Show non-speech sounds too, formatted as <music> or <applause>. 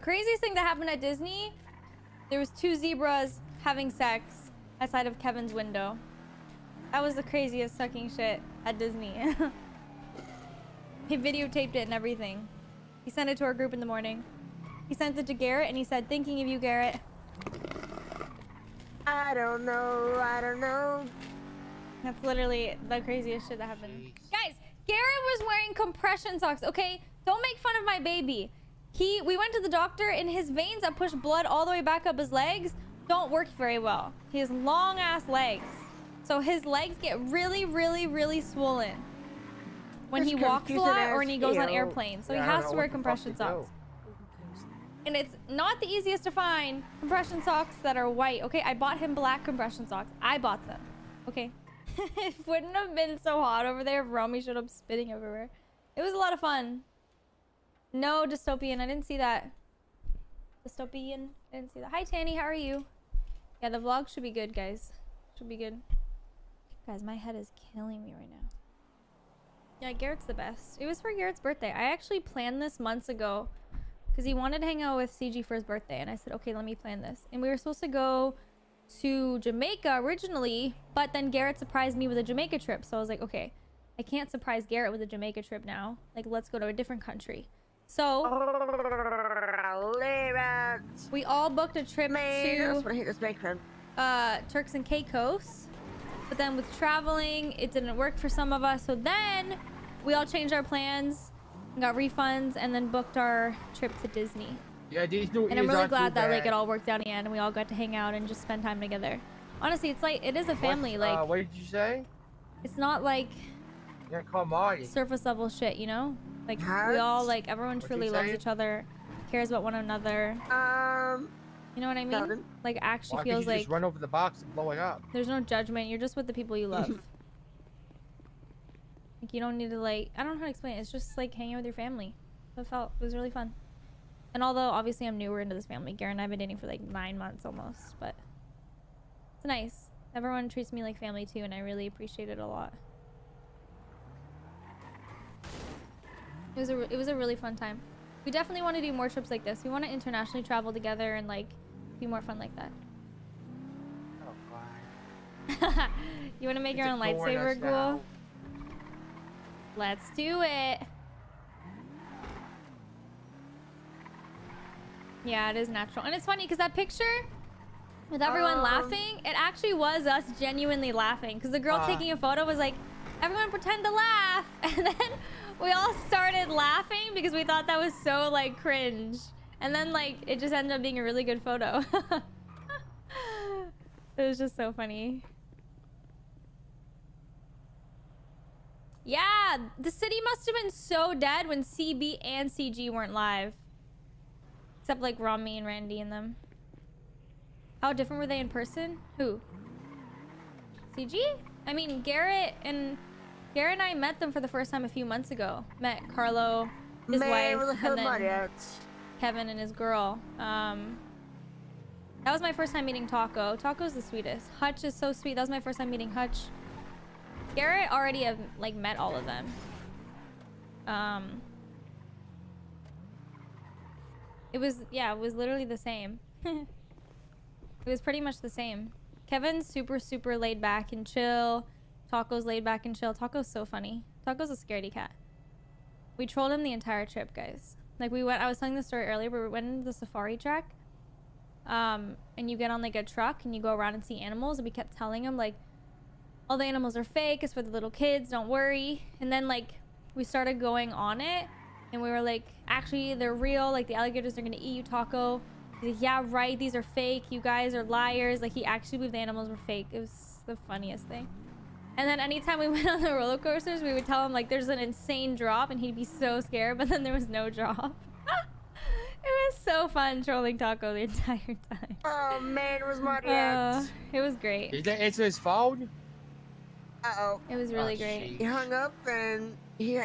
The craziest thing that happened at Disney, there was two zebras having sex outside of Kevin's window. That was the craziest sucking shit at Disney. <laughs> he videotaped it and everything. He sent it to our group in the morning. He sent it to Garrett and he said, thinking of you, Garrett. I don't know, I don't know. That's literally the craziest shit that happened. Guys, Garrett was wearing compression socks, okay? Don't make fun of my baby. He, we went to the doctor and his veins that push blood all the way back up his legs don't work very well. He has long ass legs. So his legs get really, really, really swollen when That's he walks a lot or when he goes on airplanes. So Yeah, he has to wear what the fuck compression socks. And it's not the easiest to find compression socks that are white. Okay, I bought him black compression socks. I bought them. Okay. <laughs> it wouldn't have been so hot over there if Ramee showed up spitting everywhere. It was a lot of fun. No dystopian. I didn't see that. Dystopian. I didn't see that. Hi Tanny, how are you? Yeah, the vlog should be good, guys. Should be good. Guys, my head is killing me right now. Yeah, Garrett's the best. It was for Garrett's birthday. I actually planned this months ago because he wanted to hang out with CG for his birthday, and I said, okay, let me plan this. And we were supposed to go to Jamaica originally, but then Garrett surprised me with a Jamaica trip. So I was like, okay, I can't surprise Garrett with a Jamaica trip now. Like, let's go to a different country. So Lyrics. we all booked a trip Man, to just hit this bacon. uh, Turks and Caicos. But then with traveling, it didn't work for some of us. So then we all changed our plans, got refunds, and then booked our trip to Disney. Yeah, these new And I'm really glad that like it all worked out in the end and we all got to hang out and just spend time together. Honestly, it's like it is a family. What, Like uh, what did you say? it's not like You gotta call Marty. surface level shit, you know? Like we all like everyone truly loves say? each other, cares about one another. Um, You know what I mean? Nothing. Like actually Why feels you like just run over the box and blow it up? there's no judgment. You're just with the people you love. <laughs> like you don't need to like I don't know how to explain it. It's just like hanging out with your family. So it felt it was really fun. And although obviously I'm newer into this family, Garrett and I've been dating for like nine months almost, but it's nice. Everyone treats me like family too, and I really appreciate it a lot. It was a it was a really fun time. We definitely want to do more trips like this. We want to internationally travel together and like be more fun like that. Oh, <laughs> you want to make It's your own lightsaber ghoul? Let's do it. Yeah, it is natural. And it's funny because that picture with everyone Um, laughing, it actually was us genuinely laughing. Because the girl Uh. taking a photo was like, everyone pretend to laugh. <laughs> And then we all started laughing because we thought that was so like cringe. And then like it just ended up being a really good photo. <laughs> it was just so funny. Yeah, the city must have been so dead when CB and CG weren't live. Except like Ramee and Randy and them. How different were they in person? Who? CG? I mean, Garrett and Garrett and I met them for the first time a few months ago. Met Carlo, his man, wife, where the hell and then? Kevin and his girl. Um, that was my first time meeting Taco. Taco's the sweetest. Hutch is so sweet. That was my first time meeting Hutch. Garrett already have like met all of them. Um, it was yeah, it was literally the same. <laughs> it was pretty much the same. Kevin's super super laid back and chill. Taco's laid back and chill. Taco's so funny. Taco's a scaredy cat. We trolled him the entire trip, guys. Like we went. I was telling the story earlier, but we went into the safari track. Um, and you get on like a truck and you go around and see animals, and we kept telling him like, all the animals are fake. It's for the little kids. Don't worry. And then like we started going on it, and we were like, actually they're real. Like the alligators are gonna eat you, Taco. He's like, yeah, right. These are fake. You guys are liars. Like he actually believed the animals were fake. It was the funniest thing. And then anytime we <laughs> went on the roller coasters, we would tell him like there's an insane drop, and he'd be so scared. But then there was no drop. <laughs> it was so fun trolling Taco the <laughs> entire time. Oh man, where's my Uh, it was great. Did they answer his phone? Uh oh. It was really Oh, great. shit. He hung up and he